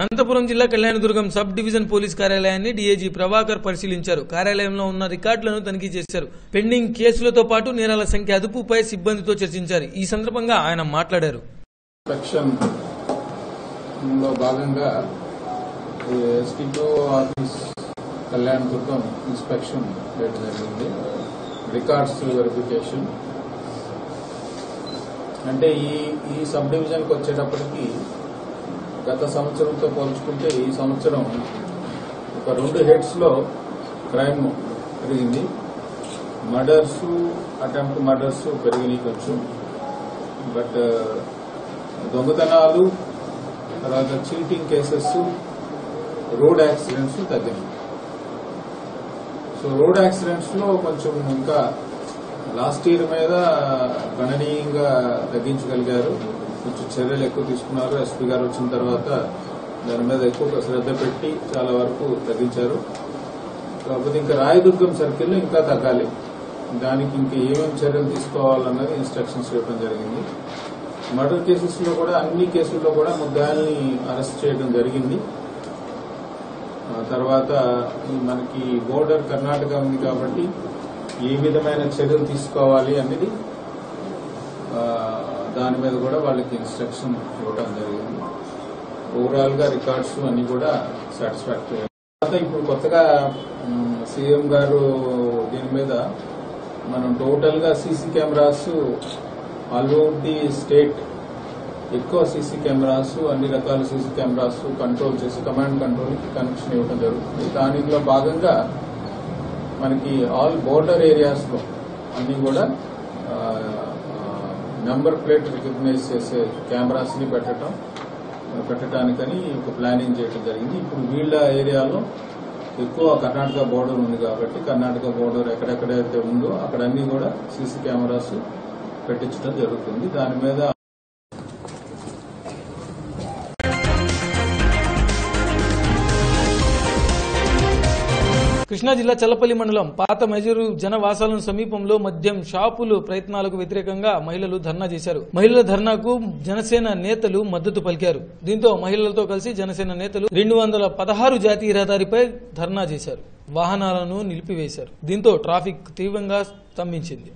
అనంతపురం జిల్లా Kalyandurg sub division police కార్యాలయాన్ని DAG Prabhakar పరిశీలించారు. కార్యాలయంలో ఉన్న రికార్డులను తనిఖీ చేశారు. పెండింగ్ కేసులతో పాటు నేరాల సంఖ్య అదుపుపై సిబ్బందితో చర్చించారు. ఈ సందర్భంగా ఆయన మాట్లాడారు. భాగంగా ఆఫీస్ ఇన్స్పెక్షన్ జరిగింది. Records verification. అంటే ఈ ఈ సబ్ డివిజన్కి వచ్చేటప్పటికి గత సంవత్సరంతో పోల్చుకుంటే ఈ సంవత్సరం ఒక రెండు హెడ్స్లో క్రైమ్ పెరిగింది. మర్డర్స్ అటెంప్ట్ మర్డర్స్ పెరిగినాయి కొంచెం బట్ దొంగతనాలు తర్వాత చీటింగ్ కేసెస్ రోడ్ యాక్సిడెంట్స్ తగ్గినాయి. సో రోడ్ యాక్సిడెంట్స్లో కొంచెం ఇంకా లాస్ట్ ఇయర్ మీద గణనీయంగా తగ్గించగలిగారు. కొంచెం చర్యలు ఎక్కువ తీసుకున్నారు. ఎస్పీ గారు వచ్చిన తర్వాత దాని మీద ఎక్కువ శ్రద్ధ పెట్టి చాలా వరకు తగ్గించారు. కాకపోతే ఇంకా రాయదుర్గం సర్కిల్ ఇంకా తగ్గాలి. దానికి ఇంకా ఏమేమి చర్యలు తీసుకోవాలన్నది ఇన్స్ట్రక్షన్స్ ఇవ్వడం జరిగింది. మర్డర్ కేసెస్లో కూడా అన్ని కేసుల్లో కూడా ముద్దాయిల్ని అరెస్ట్ చేయడం జరిగింది. తర్వాత మనకి బోర్డర్ కర్ణాటక ఉంది కాబట్టి ఏ విధమైన చర్యలు తీసుకోవాలి అనేది దాని మీద కూడా వాళ్ళకి ఇన్స్ట్రక్షన్ ఇవ్వడం జరిగింది. ఓవరాల్గా రికార్డ్స్ అన్ని కూడా సాటిస్ఫాక్టరీ తర్వాత ఇప్పుడు కొత్తగా సీఎం గారు దీని మీద మనం టోటల్గా CC cameras all over the state ఎక్కువ సీసీ కెమెరాస్ అన్ని రకాల సీసీ కెమెరాస్ కంట్రోల్ చేసి కమాండ్ కంట్రోల్ కనెక్షన్ ఇవ్వడం జరుగుతుంది. దానిలో భాగంగా మనకి ఆల్ బోర్డర్ ఏరియాస్లో అన్ని కూడా నెంబర్ ప్లేట్ రికగ్నైజ్ చేసే కెమెరాస్ని పెట్టడం పెట్టడానికని ఒక ప్లానింగ్ చేయడం జరిగింది. ఇప్పుడు వీళ్ళ ఏరియాలో ఎక్కువ కర్ణాటక బోర్డర్ ఉంది కాబట్టి కర్ణాటక బోర్డర్ ఎక్కడెక్కడైతే ఉందో అక్కడన్నీ కూడా సీసీ కెమెరాస్ పెట్టించడం జరుగుతుంది. దాని మీద కృష్ణా జిల్లా చల్లపల్లి మండలం పాత మెజూరు జనవాసాలను సమీపంలో మద్యం షాపులు ప్రయత్నాలకు వ్యతిరేకంగా మహిళలు ధర్నా చేశారు. మహిళల ధర్నాకు జనసేన నేతలు మద్దతు పలికారు. దీంతో మహిళలతో కలిసి జనసేన నేతలు రెండు వందల పదహారు జాతీయ రహదారిపై ధర్నా చేశారు. వాహనాలను నిలిపివేశారు. దీంతో ట్రాఫిక్ తీవ్రంగా స్తంభించింది.